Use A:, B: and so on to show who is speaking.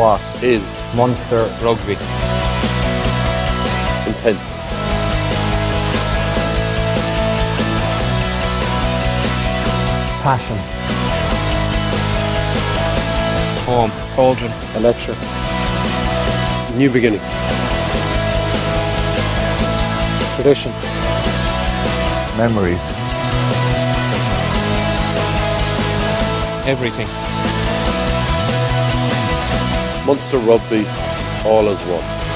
A: What
B: is
A: Monster
C: Rugby.
B: intense.
A: passion?
C: Home. Cauldron.
A: Electric.
B: New beginning.
A: Tradition.
D: Memories.
C: Everything.
B: Munster Rugby, all as one.